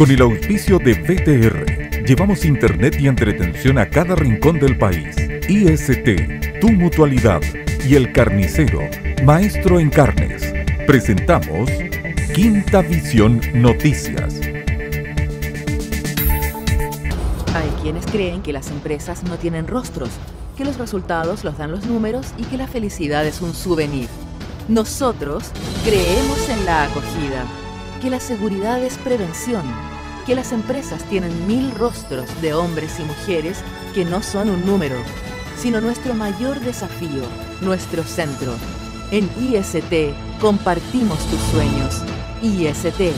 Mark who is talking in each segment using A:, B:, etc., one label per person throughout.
A: Con el auspicio de BTR, llevamos internet y entretención a cada rincón del país. IST, Tu Mutualidad y El Carnicero, Maestro en Carnes. Presentamos Quinta Visión Noticias.
B: Hay quienes creen que las empresas no tienen rostros, que los resultados los dan los números y que la felicidad es un souvenir. Nosotros creemos en la acogida, que la seguridad es prevención, que las empresas tienen mil rostros de hombres y mujeres que no son un número, sino nuestro mayor desafío, nuestro centro. En IST compartimos tus sueños. IST,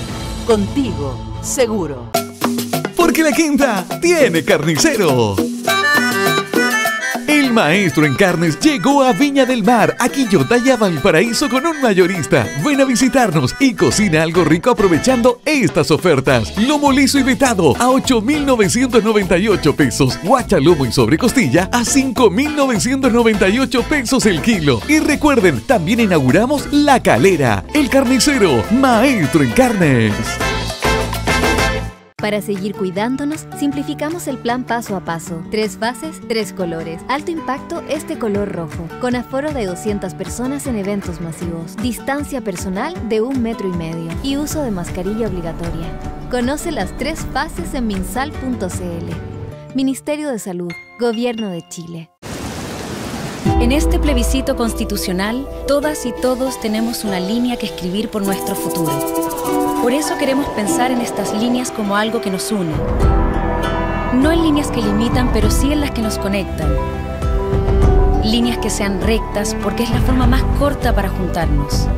B: contigo, seguro.
C: Porque la quinta tiene carnicero. Maestro en carnes llegó a Viña del Mar, a Quillota y a Valparaíso con un mayorista. Ven a visitarnos y cocina algo rico aprovechando estas ofertas. Lomo liso y vetado a 8,998 pesos. Guachalomo y sobrecostilla a 5,998 pesos el kilo. Y recuerden, también inauguramos La Calera, el carnicero, maestro en carnes.
D: Para seguir cuidándonos, simplificamos el plan paso a paso. Tres fases, tres colores. Alto impacto, este color rojo. Con aforo de 200 personas en eventos masivos. Distancia personal de un metro y medio. Y uso de mascarilla obligatoria. Conoce las tres fases en minsal.cl. Ministerio de Salud, Gobierno de Chile.
E: En este plebiscito constitucional, todas y todos tenemos una línea que escribir por nuestro futuro. Por eso queremos pensar en estas líneas como algo que nos une. No en líneas que limitan, pero sí en las que nos conectan. Líneas que sean rectas porque es la forma más corta para juntarnos.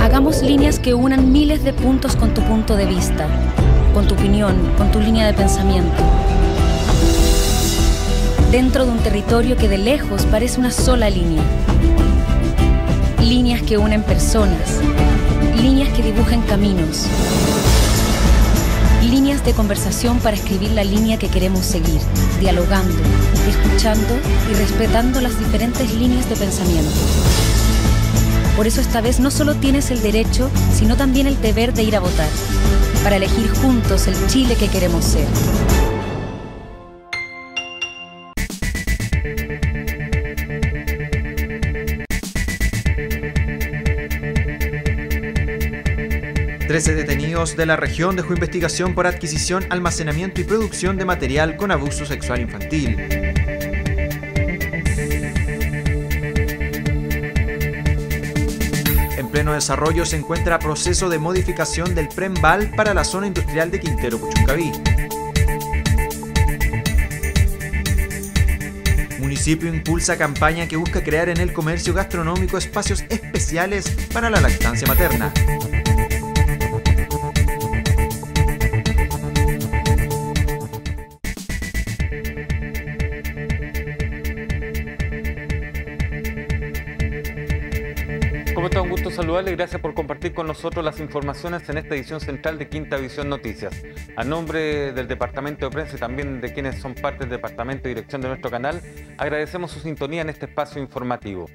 E: Hagamos líneas que unan miles de puntos con tu punto de vista, con tu opinión, con tu línea de pensamiento dentro de un territorio que de lejos parece una sola línea. Líneas que unen personas, líneas que dibujan caminos, líneas de conversación para escribir la línea que queremos seguir, dialogando, escuchando y respetando las diferentes líneas de pensamiento. Por eso esta vez no solo tienes el derecho, sino también el deber de ir a votar, para elegir juntos el Chile que queremos ser.
F: Trece detenidos de la región dejó investigación por adquisición, almacenamiento y producción de material con abuso sexual infantil. En pleno desarrollo se encuentra proceso de modificación del PREMBAL para la zona industrial de Quintero Puchuncaví. Municipio impulsa campaña que busca crear en el comercio gastronómico espacios especiales para la lactancia materna.
G: Gracias por compartir con nosotros las informaciones en esta edición central de Quinta Visión Noticias. A nombre del Departamento de Prensa y también de quienes son parte del Departamento y Dirección de nuestro canal, agradecemos su sintonía en este espacio informativo.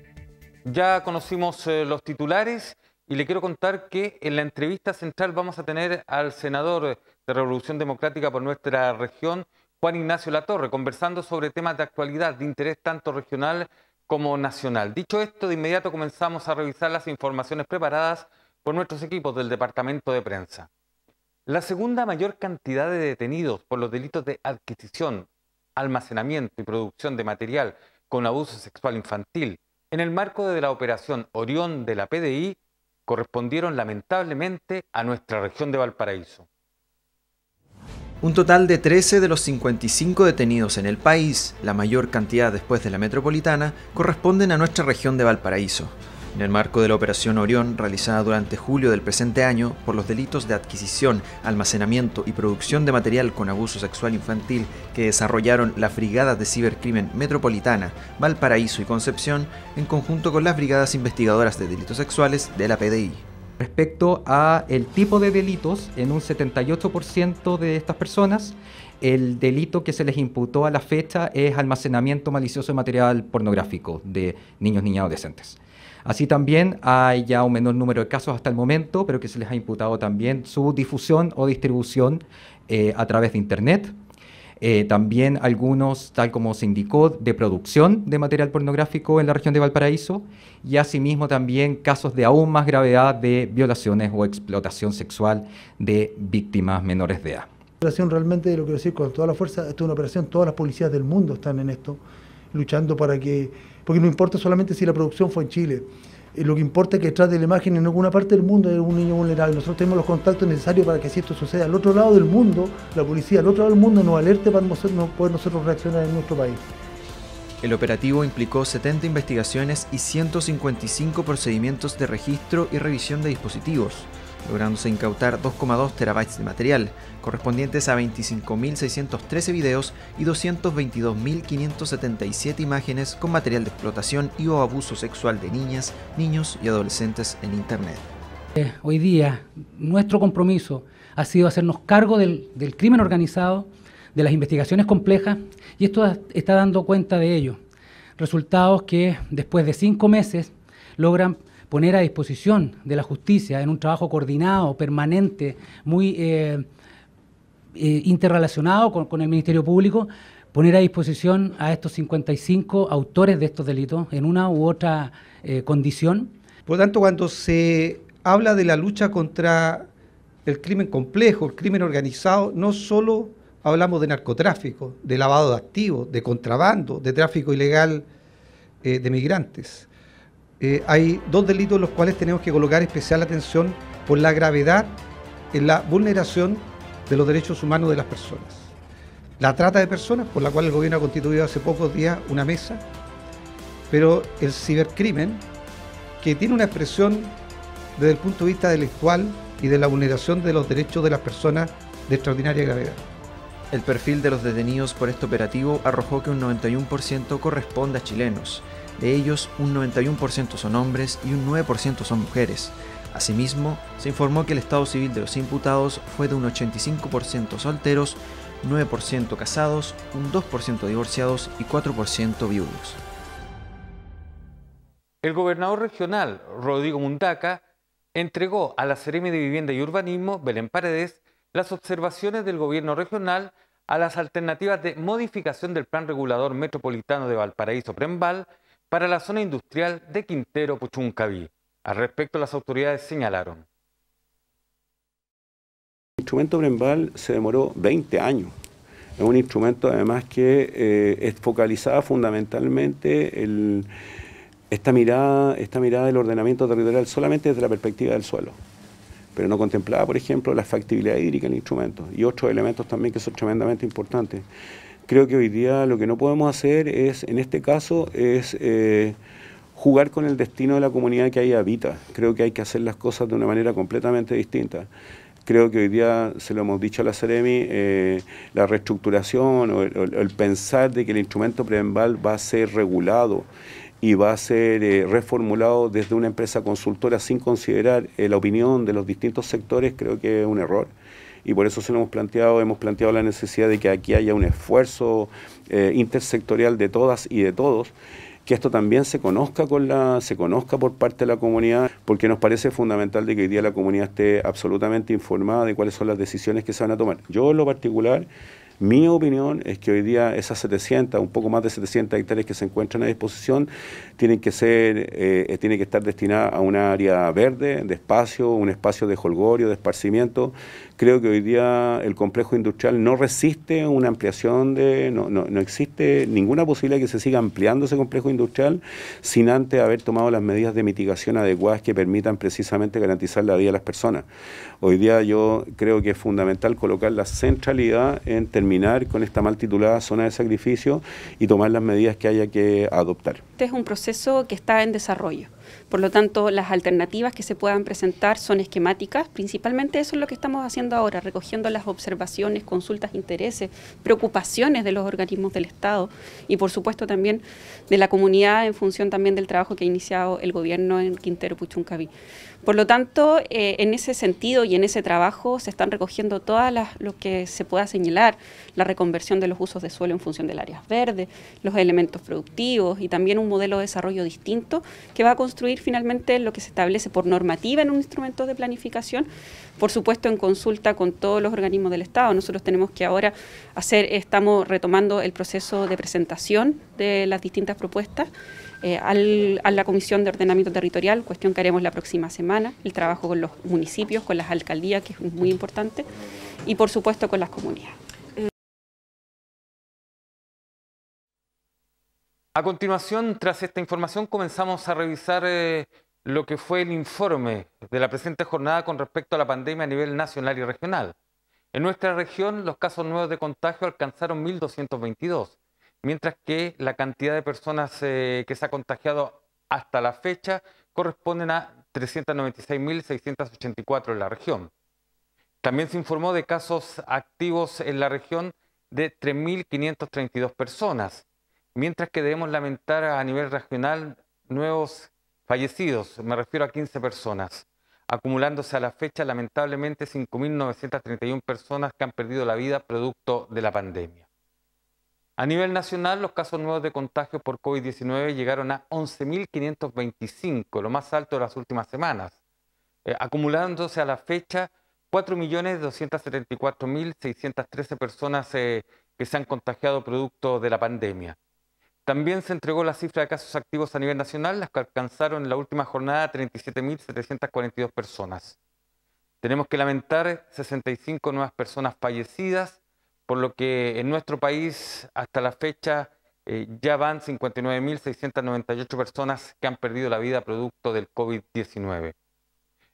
G: Ya conocimos eh, los titulares y le quiero contar que en la entrevista central vamos a tener al senador de Revolución Democrática por nuestra región, Juan Ignacio Latorre, conversando sobre temas de actualidad de interés tanto regional como nacional. Dicho esto, de inmediato comenzamos a revisar las informaciones preparadas por nuestros equipos del Departamento de Prensa. La segunda mayor cantidad de detenidos por los delitos de adquisición, almacenamiento y producción de material con abuso sexual infantil en el marco de la operación Orión de la PDI correspondieron lamentablemente a nuestra región de Valparaíso.
F: Un total de 13 de los 55 detenidos en el país, la mayor cantidad después de la metropolitana, corresponden a nuestra región de Valparaíso. En el marco de la Operación Orión, realizada durante julio del presente año por los delitos de adquisición, almacenamiento y producción de material con abuso sexual infantil que desarrollaron las brigadas de cibercrimen metropolitana, Valparaíso y Concepción, en conjunto con las brigadas investigadoras de delitos sexuales de la PDI.
H: Respecto a el tipo de delitos, en un 78% de estas personas, el delito que se les imputó a la fecha es almacenamiento malicioso de material pornográfico de niños, niñas, adolescentes. Así también hay ya un menor número de casos hasta el momento, pero que se les ha imputado también su difusión o distribución eh, a través de Internet. Eh, también algunos, tal como se indicó, de producción de material pornográfico en la región de Valparaíso y asimismo también casos de aún más gravedad de violaciones o explotación sexual de víctimas menores de edad.
I: operación realmente, lo quiero decir con toda la fuerza, es una operación, todas las policías del mundo están en esto, luchando para que, porque no importa solamente si la producción fue en Chile, lo que importa es que detrás de la imagen en alguna parte del mundo hay un niño vulnerable. Nosotros tenemos los contactos necesarios para que si esto suceda al otro lado del mundo, la policía al otro lado del mundo nos alerte para no poder nosotros reaccionar en nuestro país.
F: El operativo implicó 70 investigaciones y 155 procedimientos de registro y revisión de dispositivos, lográndose incautar 2,2 terabytes de material, correspondientes a 25.613 videos y 222.577 imágenes con material de explotación y o abuso sexual de niñas, niños y adolescentes en Internet.
J: Eh, hoy día nuestro compromiso ha sido hacernos cargo del, del crimen organizado, de las investigaciones complejas y esto está dando cuenta de ello. Resultados que después de cinco meses logran poner a disposición de la justicia en un trabajo coordinado, permanente, muy eh, eh, interrelacionado con, el Ministerio Público, poner a disposición a estos 55 autores de estos delitos en una u otra eh, condición.
K: Por lo tanto, cuando se habla de la lucha contra el crimen complejo, el crimen organizado, no solo hablamos de narcotráfico, de lavado de activos, de contrabando, de tráfico ilegal de migrantes. Eh, hay dos delitos en los cuales tenemos que colocar especial atención por la gravedad en la vulneración de los derechos humanos de las personas. La trata de personas, por la cual el gobierno ha constituido hace pocos días una mesa, pero el cibercrimen, que tiene una expresión desde el punto de vista delictual y de la vulneración de los derechos de las personas de extraordinaria gravedad.
F: El perfil de los detenidos por este operativo arrojó que un 91% corresponde a chilenos. De ellos, un 91% son hombres y un 9% son mujeres. Asimismo, se informó que el estado civil de los imputados fue de un 85% solteros, 9% casados, un 2% divorciados y 4% viudos.
G: El gobernador regional, Rodrigo Mundaca, entregó a la Seremi de Vivienda y Urbanismo, Belén Paredes, las observaciones del gobierno regional a las alternativas de modificación del Plan Regulador Metropolitano de Valparaíso Prembal para la zona industrial de Quintero Puchuncaví. Al respecto, las autoridades señalaron.
L: El instrumento Prembal se demoró 20 años. Es un instrumento además que eh, es fundamentalmente esta, mirada, esta mirada del ordenamiento territorial solamente desde la perspectiva del suelo pero no contemplaba, por ejemplo, la factibilidad hídrica del instrumento y otros elementos también que son tremendamente importantes. Creo que hoy día lo que no podemos hacer es, en este caso, es eh, jugar con el destino de la comunidad que ahí habita. Creo que hay que hacer las cosas de una manera completamente distinta. Creo que hoy día, se lo hemos dicho a la Ceremi, eh, la reestructuración o el, pensar de que el instrumento preembal va a ser regulado y va a ser eh, reformulado desde una empresa consultora sin considerar la opinión de los distintos sectores, creo que es un error. Y por eso se lo hemos planteado, hemos planteado la necesidad de que aquí haya un esfuerzo eh, intersectorial de todas y de todos, que esto también se conozca con la, se conozca por parte de la comunidad, porque nos parece fundamental de que hoy día la comunidad esté absolutamente informada de cuáles son las decisiones que se van a tomar. Yo en lo particular mi opinión es que hoy día esas 700, un poco más de 700 hectáreas que se encuentran a disposición, tienen que ser, eh, tienen que estar destinadas a un área verde, de espacio, un espacio de holgorio, de esparcimiento. Creo que hoy día el complejo industrial no resiste una ampliación de, no, no, no existe ninguna posibilidad de que se siga ampliando ese complejo industrial sin antes haber tomado las medidas de mitigación adecuadas que permitan precisamente garantizar la vida de las personas. Hoy día yo creo que es fundamental colocar la centralidad en terminar con esta mal titulada zona de sacrificio y tomar las medidas que haya que adoptar.
M: Este es un proceso que está en desarrollo. Por lo tanto, las alternativas que se puedan presentar son esquemáticas. Principalmente eso es lo que estamos haciendo ahora, recogiendo las observaciones, consultas, intereses, preocupaciones de los organismos del Estado y, por supuesto, también de la comunidad en función también del trabajo que ha iniciado el gobierno en Quintero Puchuncaví. Por lo tanto, eh, en ese sentido y en ese trabajo se están recogiendo todas las, lo que se pueda señalar, la reconversión de los usos de suelo en función del áreas verdes, los elementos productivos y también un modelo de desarrollo distinto que va a construir finalmente lo que se establece por normativa en un instrumento de planificación, por supuesto en consulta con todos los organismos del Estado. Nosotros tenemos que ahora hacer, estamos retomando el proceso de presentación de las distintas propuestas eh, a la Comisión de Ordenamiento Territorial, cuestión que haremos la próxima semana, el trabajo con los municipios, con las alcaldías, que es muy importante, y por supuesto con las comunidades.
G: A continuación, tras esta información, comenzamos a revisar eh, lo que fue el informe de la presente jornada con respecto a la pandemia a nivel nacional y regional. En nuestra región, los casos nuevos de contagio alcanzaron 1.222 mientras que la cantidad de personas eh, que se ha contagiado hasta la fecha corresponden a 396.684 en la región. También se informó de casos activos en la región de 3.532 personas, mientras que debemos lamentar a nivel regional nuevos fallecidos, me refiero a 15 personas, acumulándose a la fecha lamentablemente 5.931 personas que han perdido la vida producto de la pandemia. A nivel nacional, los casos nuevos de contagio por COVID-19 llegaron a 11.525, lo más alto de las últimas semanas, eh, acumulándose a la fecha 4.274.613 personas eh, que se han contagiado producto de la pandemia. También se entregó la cifra de casos activos a nivel nacional, las que alcanzaron en la última jornada 37.742 personas. Tenemos que lamentar 65 nuevas personas fallecidas por lo que en nuestro país hasta la fecha eh, ya van 59.698 personas que han perdido la vida producto del COVID-19.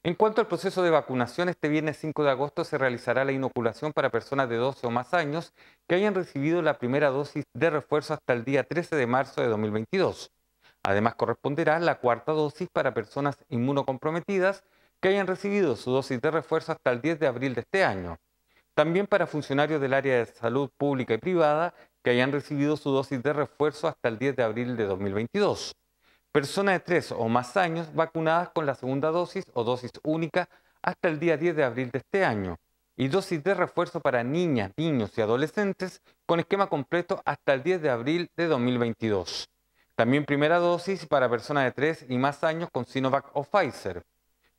G: En cuanto al proceso de vacunación, este viernes 5 de agosto se realizará la inoculación para personas de 12 o más años que hayan recibido la primera dosis de refuerzo hasta el día 13 de marzo de 2022. Además, corresponderá la cuarta dosis para personas inmunocomprometidas que hayan recibido su dosis de refuerzo hasta el 10 de abril de este año. También para funcionarios del área de salud pública y privada que hayan recibido su dosis de refuerzo hasta el 10 de abril de 2022. Personas de 3 o más años vacunadas con la segunda dosis o dosis única hasta el día 10 de abril de este año. Y dosis de refuerzo para niñas, niños y adolescentes con esquema completo hasta el 10 de abril de 2022. También primera dosis para personas de 3 y más años con Sinovac o Pfizer.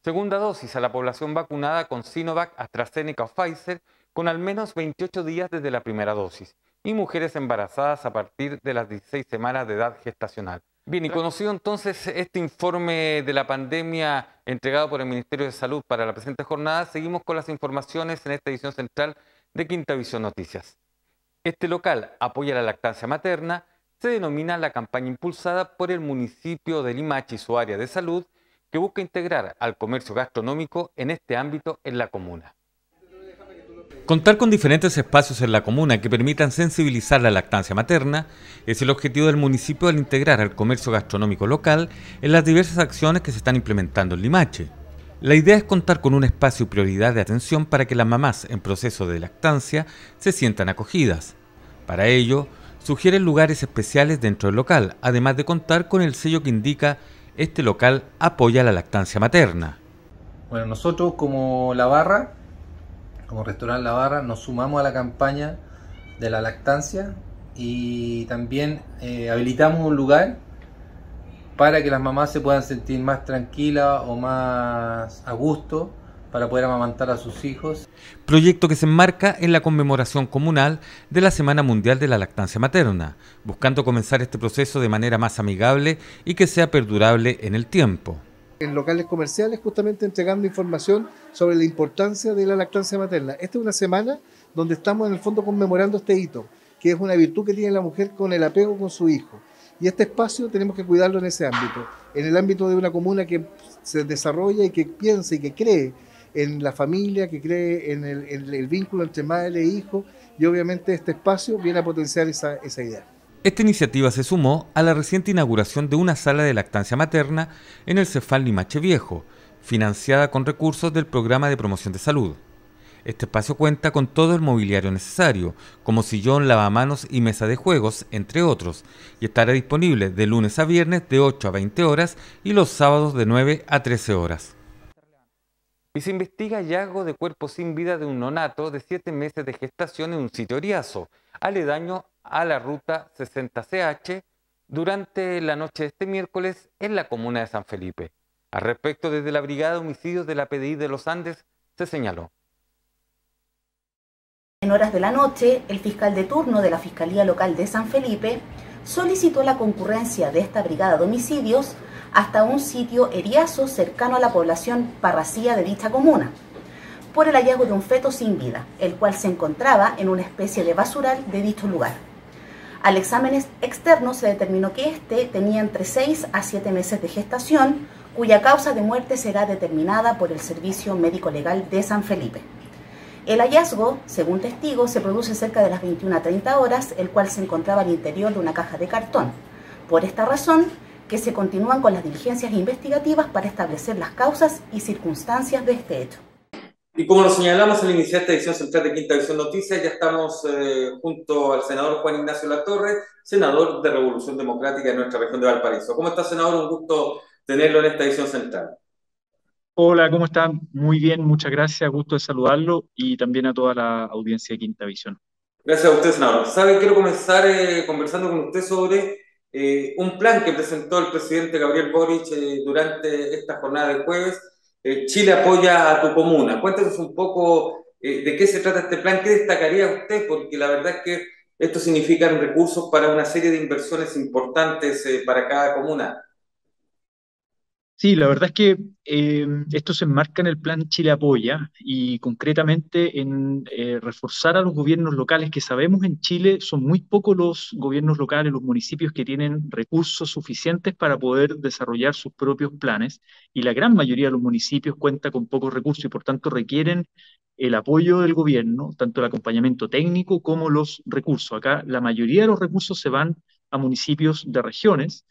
G: Segunda dosis a la población vacunada con Sinovac, AstraZeneca o Pfizer con al menos 28 días desde la primera dosis y mujeres embarazadas a partir de las 16 semanas de edad gestacional. Bien, y conocido entonces este informe de la pandemia entregado por el Ministerio de Salud para la presente jornada, seguimos con las informaciones en esta edición central de Quinta Visión Noticias. Este local apoya la lactancia materna, se denomina la campaña impulsada por el municipio de Limache y su área de salud, que busca integrar al comercio gastronómico en este ámbito en la comuna. Contar con diferentes espacios en la comuna que permitan sensibilizar la lactancia materna es el objetivo del municipio al integrar al comercio gastronómico local en las diversas acciones que se están implementando en Limache. La idea es contar con un espacio y prioridad de atención para que las mamás en proceso de lactancia se sientan acogidas. Para ello, sugieren lugares especiales dentro del local, además de contar con el sello que indica este local apoya la lactancia materna.
N: Bueno, nosotros como la barra como Restaurante La Barra, nos sumamos a la campaña de la lactancia y también eh, habilitamos un lugar para que las mamás se puedan sentir más tranquilas o más a gusto para poder amamantar a sus hijos.
G: Proyecto que se enmarca en la conmemoración comunal de la Semana Mundial de la Lactancia Materna, buscando comenzar este proceso de manera más amigable y que sea perdurable en el tiempo
O: en locales comerciales justamente entregando información sobre la importancia de la lactancia materna. Esta es una semana donde estamos en el fondo conmemorando este hito, que es una virtud que tiene la mujer con el apego con su hijo. Y este espacio tenemos que cuidarlo en ese ámbito, en el ámbito de una comuna que se desarrolla y que piensa y que cree en la familia, que cree en el, vínculo entre madre e hijo, y obviamente este espacio viene a potenciar esa, esa idea.
G: Esta iniciativa se sumó a la reciente inauguración de una sala de lactancia materna en el Cefal Limache Viejo, financiada con recursos del Programa de Promoción de Salud. Este espacio cuenta con todo el mobiliario necesario, como sillón, lavamanos y mesa de juegos, entre otros, y estará disponible de lunes a viernes de 8 a 20 horas y los sábados de 9 a 13 horas. Y se investiga hallazgo de cuerpo sin vida de un nonato de 7 meses de gestación en un sitio oriazo, aledaño a la ruta 60CH, durante la noche de este miércoles en la comuna de San Felipe. Al respecto, desde la Brigada de Homicidios de la PDI de los Andes se señaló.
P: En horas de la noche, el fiscal de turno de la Fiscalía Local de San Felipe solicitó la concurrencia de esta brigada de homicidios hasta un sitio eriazo cercano a la población parracía de dicha comuna, por el hallazgo de un feto sin vida, el cual se encontraba en una especie de basural de dicho lugar. Al examen externo se determinó que éste tenía entre 6 a 7 meses de gestación, cuya causa de muerte será determinada por el Servicio Médico Legal de San Felipe. El hallazgo, según testigos, se produce cerca de las 21 a 30 horas, el cual se encontraba al interior de una caja de cartón. Por esta razón, que se continúan con las diligencias investigativas para establecer las causas y circunstancias de este hecho.
G: Y como lo señalamos al iniciar esta edición central de Quinta Visión Noticias, ya estamos eh, junto al senador Juan Ignacio Latorre, senador de Revolución Democrática de nuestra región de Valparaíso. ¿Cómo está, senador? Un gusto tenerlo en esta edición central.
Q: Hola, ¿cómo están? Muy bien, muchas gracias, gusto de saludarlo y también a toda la audiencia de Quinta Visión.
G: Gracias a usted, senador. Sabe, quiero comenzar eh, conversando con usted sobre eh, un plan que presentó el presidente Gabriel Boric eh, durante esta jornada de jueves. Chile apoya a tu comuna. Cuéntanos un poco de qué se trata este plan, qué destacaría usted, porque la verdad es que esto significa recursos para una serie de inversiones importantes para cada comuna.
Q: Sí, la verdad es que eh, esto se enmarca en el plan Chile Apoya y concretamente en eh, reforzar a los gobiernos locales, que sabemos en Chile son muy pocos los gobiernos locales, los municipios que tienen recursos suficientes para poder desarrollar sus propios planes y la gran mayoría de los municipios cuenta con pocos recursos y por tanto requieren el apoyo del gobierno, tanto el acompañamiento técnico como los recursos. Acá la mayoría de los recursos se van a municipios de regiones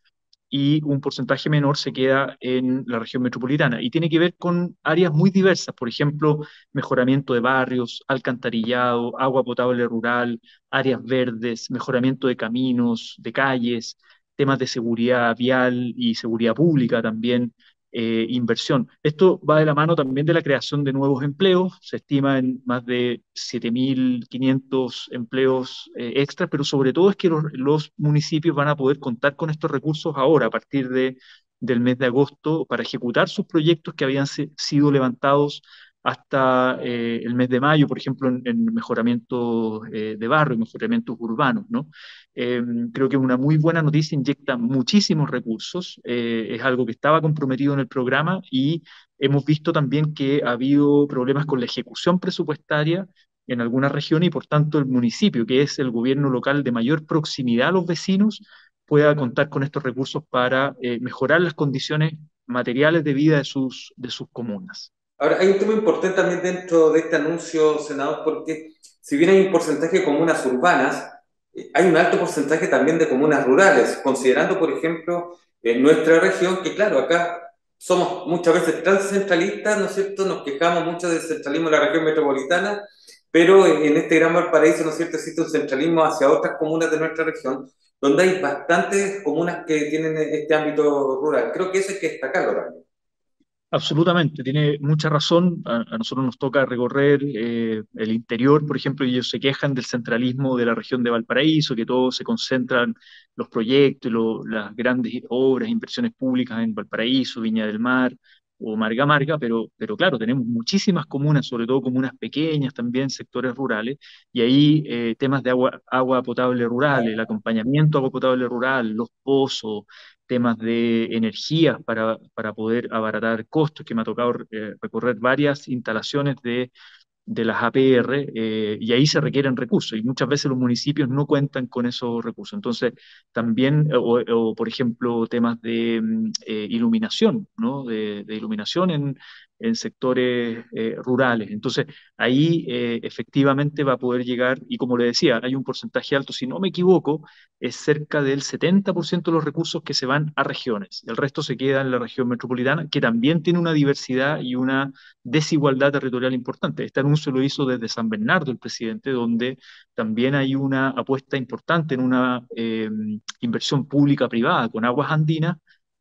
Q: y un porcentaje menor se queda en la región metropolitana. Y tiene que ver con áreas muy diversas, por ejemplo, mejoramiento de barrios, alcantarillado, agua potable rural, áreas verdes, mejoramiento de caminos, de calles, temas de seguridad vial y seguridad pública también, eh, inversión. Esto va de la mano también de la creación de nuevos empleos, se estima en más de 7.500 empleos eh, extras, pero sobre todo es que los, municipios van a poder contar con estos recursos ahora, a partir de, del mes de agosto, para ejecutar sus proyectos que habían sido levantados hasta eh, el mes de mayo, por ejemplo, en, mejoramiento eh, de mejoramientos urbanos. ¿no? Em, creo que es una muy buena noticia, inyecta muchísimos recursos, eh, es algo que estaba comprometido en el programa y hemos visto también que ha habido problemas con la ejecución presupuestaria en algunas regiones y por tanto el municipio, que es el gobierno local de mayor proximidad a los vecinos, pueda contar con estos recursos para mejorar las condiciones materiales de vida de sus, de sus comunas.
G: Ahora, hay un tema importante también dentro de este anuncio, senador, porque si bien hay un porcentaje de comunas urbanas, eh, hay un alto porcentaje también de comunas rurales, considerando, por ejemplo, en nuestra región, que claro, acá somos muchas veces transcentralistas, ¿no es cierto? Nos quejamos mucho del centralismo de la región metropolitana, pero en este gran Valparaíso, ¿no es cierto?, existe un centralismo hacia otras comunas de nuestra región, donde hay bastantes comunas que tienen este ámbito rural. Creo que eso hay que destacarlo también.
Q: Absolutamente, tiene mucha razón. A, nosotros nos toca recorrer eh, el interior, por ejemplo, y ellos se quejan del centralismo de la región de Valparaíso, que todo se concentran los proyectos, las grandes obras, inversiones públicas en Valparaíso, Viña del Mar o Marga Marga, pero, pero claro, tenemos muchísimas comunas, sobre todo comunas pequeñas también, sectores rurales, y ahí eh, temas de agua, agua potable rural, el acompañamiento a agua potable rural, los pozos, temas de energía para, para poder abaratar costos, que me ha tocado eh, recorrer varias instalaciones de, de las APR eh, y ahí se requieren recursos y muchas veces los municipios no cuentan con esos recursos. Entonces, también, o, por ejemplo, temas de mm, eh, iluminación, ¿no? De, iluminación en, en sectores eh, rurales. Entonces, ahí eh, efectivamente va a poder llegar, y como le decía, hay un porcentaje alto, si no me equivoco, es cerca del 70% de los recursos que se van a regiones. El resto se queda en la región metropolitana, que también tiene una diversidad y una desigualdad territorial importante. Este anuncio lo hizo desde San Bernardo el presidente, donde también hay una apuesta importante en una eh, inversión pública-privada con aguas andinas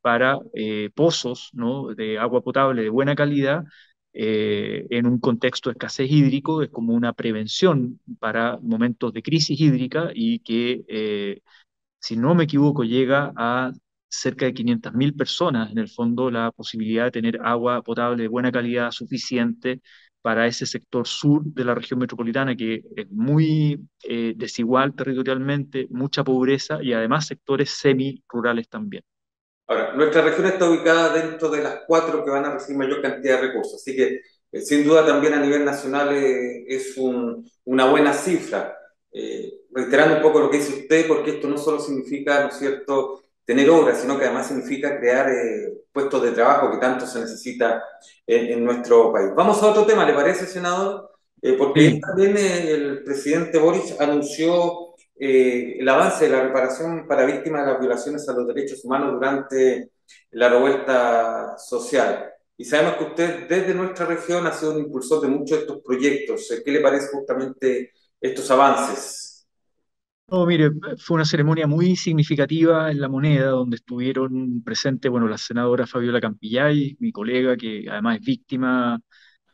Q: para eh, pozos de agua potable de buena calidad eh, en un contexto de escasez hídrico, es como una prevención para momentos de crisis hídrica y que, eh, si no me equivoco, llega a cerca de 500.000 personas, en el fondo, la posibilidad de tener agua potable de buena calidad suficiente para ese sector sur de la región metropolitana que es muy desigual territorialmente, mucha pobreza y además sectores semi-rurales también.
G: Ahora, nuestra región está ubicada dentro de las cuatro que van a recibir mayor cantidad de recursos, así que eh, sin duda también a nivel nacional eh, es una buena cifra. Eh, reiterando un poco lo que dice usted, porque esto no solo significa, ¿no es cierto?, tener obras, sino que además significa crear puestos de trabajo que tanto se necesita en, nuestro país. Vamos a otro tema, ¿le parece, senador? porque también el presidente Boris anunció eh, el avance de la reparación para víctimas de las violaciones a los derechos humanos durante la revuelta social. Y sabemos que usted desde nuestra región ha sido un impulsor de muchos de estos proyectos. ¿Qué le parece justamente estos avances?
Q: No, mire, fue una ceremonia muy significativa en La Moneda, donde estuvieron presentes, bueno, la senadora Fabiola Campillay, mi colega, que además es víctima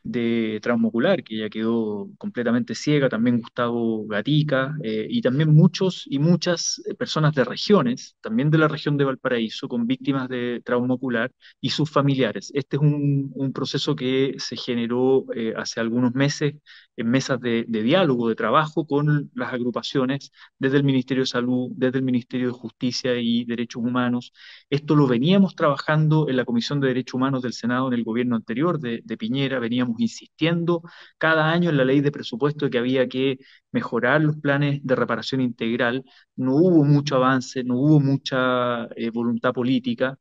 Q: de trauma ocular, que ya quedó completamente ciega, también Gustavo Gatica, eh, y también muchos y muchas eh, personas de regiones, también de la región de Valparaíso, con víctimas de trauma ocular y sus familiares. Este es un, proceso que se generó eh, hace algunos meses en mesas de, diálogo, de trabajo con las agrupaciones desde el Ministerio de Salud, desde el Ministerio de Justicia y Derechos Humanos. Esto lo veníamos trabajando en la Comisión de Derechos Humanos del Senado en el gobierno anterior de, de Piñera, veníamos insistiendo cada año en la ley de presupuesto que había que mejorar los planes de reparación integral. No hubo mucho avance, no hubo mucha eh, voluntad política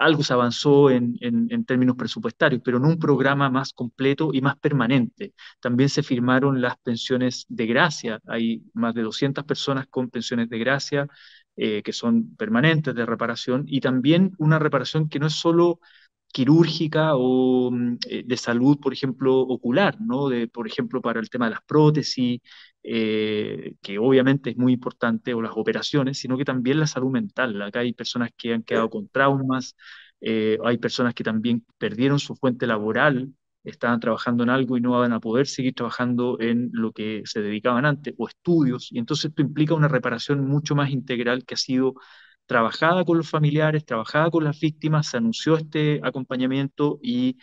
Q: algo se avanzó en, términos presupuestarios, pero no un programa más completo y más permanente. También se firmaron las pensiones de gracia. Hay más de 200 personas con pensiones de gracia eh, que son permanentes de reparación y también una reparación que no es solo quirúrgica o mm, eh, de salud, por ejemplo, ocular, ¿no? De, por ejemplo, para el tema de las prótesis, eh, que obviamente es muy importante, o las operaciones, sino que también la salud mental. Acá hay personas que han quedado con traumas, eh, hay personas que también perdieron su fuente laboral, estaban trabajando en algo y no van a poder seguir trabajando en lo que se dedicaban antes, o estudios, y entonces esto implica una reparación mucho más integral que ha sido trabajada con los familiares, trabajada con las víctimas, se anunció este acompañamiento y,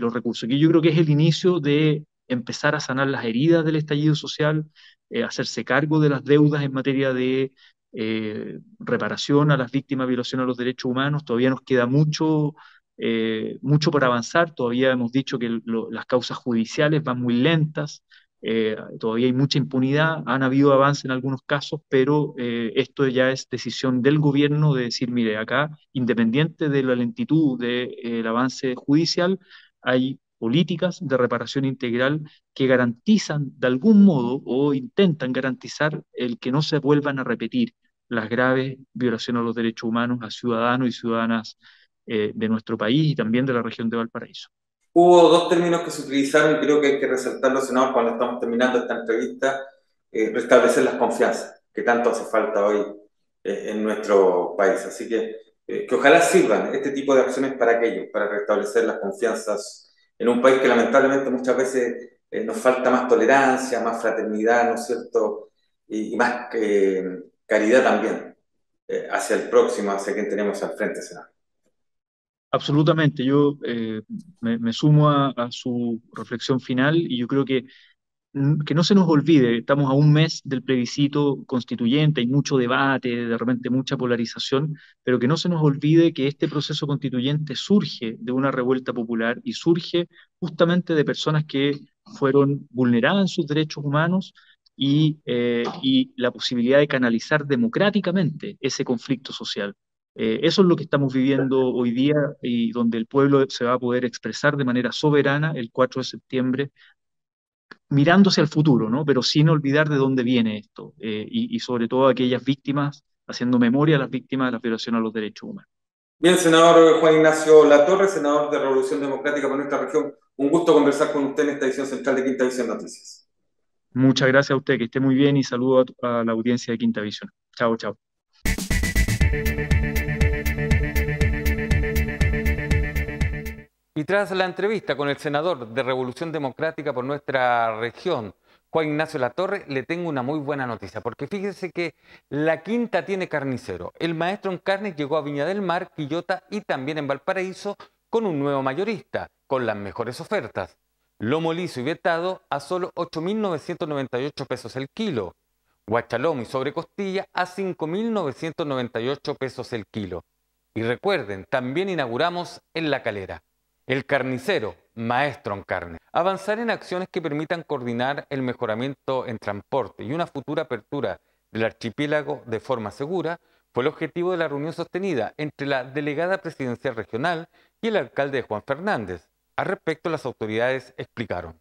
Q: los recursos, que yo creo que es el inicio de empezar a sanar las heridas del estallido social, eh, hacerse cargo de las deudas en materia de eh, reparación a las víctimas violación a los derechos humanos. Todavía nos queda mucho, eh, mucho por avanzar, todavía hemos dicho que las causas judiciales van muy lentas, eh, todavía hay mucha impunidad, han habido avances en algunos casos, pero eh, esto ya es decisión del gobierno de decir, mire, acá, independiente de la lentitud del eh, avance judicial, hay políticas de reparación integral que garantizan de algún modo o intentan garantizar el que no se vuelvan a repetir las graves violaciones a los derechos humanos a ciudadanos y ciudadanas de nuestro país y también de la región de Valparaíso.
G: Hubo dos términos que se utilizaron y creo que hay que resaltarlos, senador, cuando estamos terminando esta entrevista, eh, restablecer las confianzas, que tanto hace falta hoy eh, en nuestro país. Así que, eh, que ojalá sirvan este tipo de acciones para aquello, para restablecer las confianzas en un país que lamentablemente muchas veces nos falta más tolerancia, más fraternidad, ¿no es cierto? Y, y más caridad también hacia el próximo, hacia quien tenemos al frente, senador.
Q: Absolutamente, yo eh, me, sumo a, su reflexión final y yo creo que, que no se nos olvide, estamos a un mes del plebiscito constituyente, hay mucho debate, de repente mucha polarización, pero que no se nos olvide que este proceso constituyente surge de una revuelta popular y surge justamente de personas que fueron vulneradas en sus derechos humanos y, eh, y la posibilidad de canalizar democráticamente ese conflicto social. Eh, eso es lo que estamos viviendo hoy día y donde el pueblo se va a poder expresar de manera soberana el 4 de septiembre, mirándose al futuro, ¿no? pero sin olvidar de dónde viene esto eh, y, y sobre todo aquellas víctimas, haciendo memoria a las víctimas de la violación a los derechos humanos.
G: Bien, senador Juan Ignacio Latorre, senador de Revolución Democrática por nuestra región, un gusto conversar con usted en esta edición central de Quinta Visión Noticias.
Q: Muchas gracias a usted, que esté muy bien y saludo a, a la audiencia de Quinta Visión. Chao, chao. Y tras la entrevista con el senador de Revolución Democrática por nuestra región, Juan Ignacio Latorre, le tengo una muy buena noticia, porque fíjese que la quinta tiene carnicero. El maestro en carnes llegó a Viña del Mar, Quillota y también en Valparaíso con un nuevo mayorista, con las mejores ofertas. Lomo liso y vetado a solo 8.998 pesos el kilo. Guachalomo y sobrecostilla a 5.998 pesos el kilo. Y recuerden, también inauguramos en La Calera. El carnicero, maestro en carne. Avanzar en acciones que permitan coordinar el mejoramiento en transporte y una futura apertura del archipiélago de forma segura fue el objetivo de la reunión sostenida entre la delegada presidencial regional y el alcalde Juan Fernández. Al respecto, las autoridades explicaron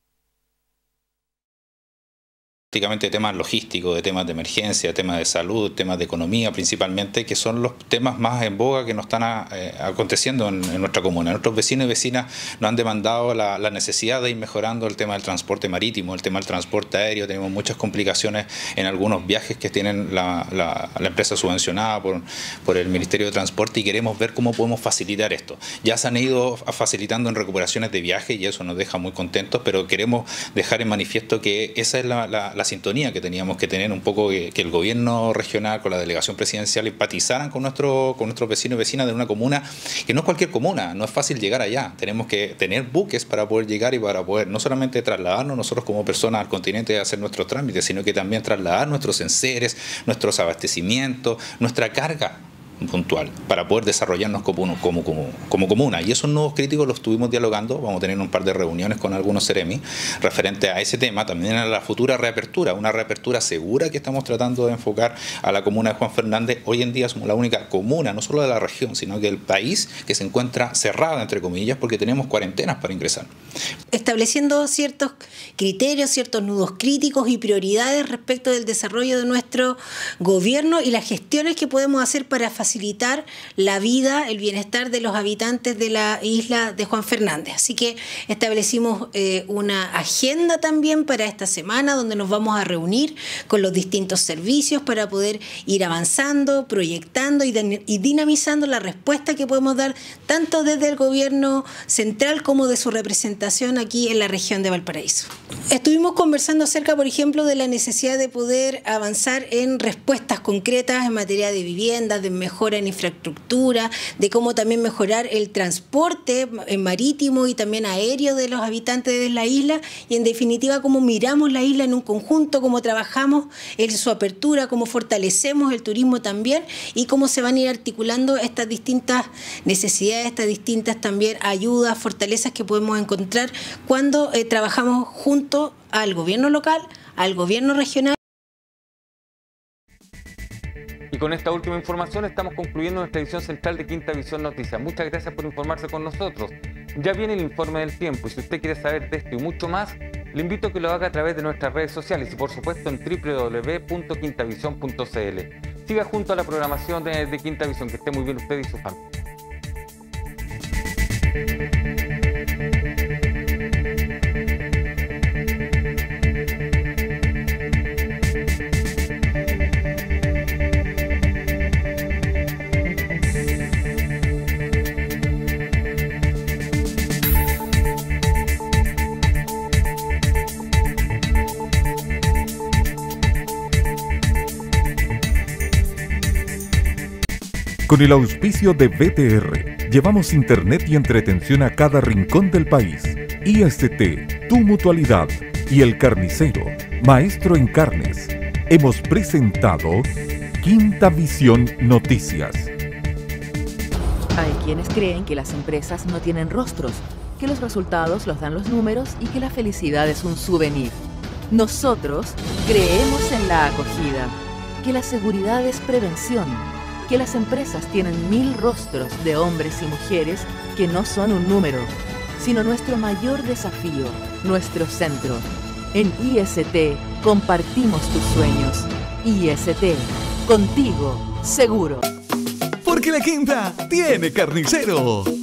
R: prácticamente temas logísticos, de temas de emergencia, temas de salud, temas de economía principalmente, que son los temas más en boga que nos están eh, aconteciendo en, nuestra comuna. Nuestros vecinos y vecinas nos han demandado la, necesidad de ir mejorando el tema del transporte marítimo, el tema del transporte aéreo. Tenemos muchas complicaciones en algunos viajes que tienen la, empresa subvencionada por, por el Ministerio de Transporte y queremos ver cómo podemos facilitar esto. Ya se han ido facilitando en recuperaciones de viaje y eso nos deja muy contentos, pero queremos dejar en manifiesto que esa es la la sintonía que teníamos que tener un poco que, el gobierno regional con la delegación presidencial empatizaran con, nuestro, con nuestros vecinos y vecinas de una comuna que no es cualquier comuna, no es fácil llegar allá. Tenemos que tener buques para poder llegar y para poder no solamente trasladarnos nosotros como personas al continente a hacer nuestros trámites, sino que también trasladar nuestros enseres, nuestros abastecimientos, nuestra carga puntual para poder desarrollarnos como, como, como, como comuna. Y esos nuevos críticos los estuvimos dialogando, vamos a tener un par de reuniones con algunos Ceremi referente a ese tema, también a la futura reapertura, una reapertura segura que estamos tratando de enfocar a la comuna de Juan Fernández. Hoy en día somos la única comuna, no solo de la región, sino que el país que se encuentra cerrada, entre comillas, porque tenemos cuarentenas para ingresar.
S: Estableciendo ciertos criterios, ciertos nudos críticos y prioridades respecto del desarrollo de nuestro gobierno y las gestiones que podemos hacer para facilitar facilitar la vida, el bienestar de los habitantes de la isla de Juan Fernández. Así que establecimos eh, una agenda también para esta semana donde nos vamos a reunir con los distintos servicios para poder ir avanzando, proyectando y, dinamizando la respuesta que podemos dar tanto desde el gobierno central como de su representación aquí en la región de Valparaíso. Estuvimos conversando acerca, por ejemplo, de la necesidad de poder avanzar en respuestas concretas en materia de vivienda, de mejor en infraestructura, de cómo también mejorar el transporte marítimo y también aéreo de los habitantes de la isla. Y en definitiva cómo miramos la isla en un conjunto, cómo trabajamos en su apertura, cómo fortalecemos el turismo también y cómo se van a ir articulando estas distintas necesidades, estas distintas también ayudas, fortalezas que podemos encontrar cuando eh, trabajamos junto al gobierno local, al gobierno regional
G: con esta última información estamos concluyendo nuestra edición central de Quinta Visión Noticias. Muchas gracias por informarse con nosotros. Ya viene el informe del tiempo y si usted quiere saber de esto y mucho más, le invito a que lo haga a través de nuestras redes sociales y por supuesto en www.quintavision.cl. Siga junto a la programación de, de Quinta Visión, que esté muy bien usted y su familia.
A: Con el auspicio de BTR, llevamos Internet y entretención a cada rincón del país. IST, Tu Mutualidad y El Carnicero, Maestro en Carnes. Hemos presentado Quinta Visión Noticias.
B: Hay quienes creen que las empresas no tienen rostros, que los resultados los dan los números y que la felicidad es un souvenir. Nosotros creemos en la acogida, que la seguridad es prevención que las empresas tienen mil rostros de hombres y mujeres que no son un número, sino nuestro mayor desafío, nuestro centro. En IST compartimos tus sueños. IST, contigo, seguro.
C: Porque la quinta tiene carnicero.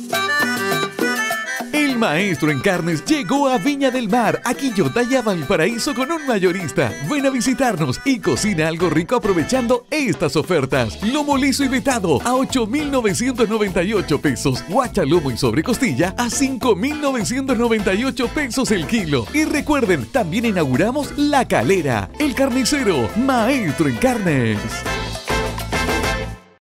C: Maestro en carnes llegó a Viña del Mar, a Quillota y a Valparaíso con un mayorista. Ven a visitarnos y cocina algo rico aprovechando estas ofertas. Lomo liso y vetado a 8,998 pesos. Guachalomo y sobrecostilla a 5,998 pesos el kilo. Y recuerden, también inauguramos La Calera, el carnicero, maestro en carnes.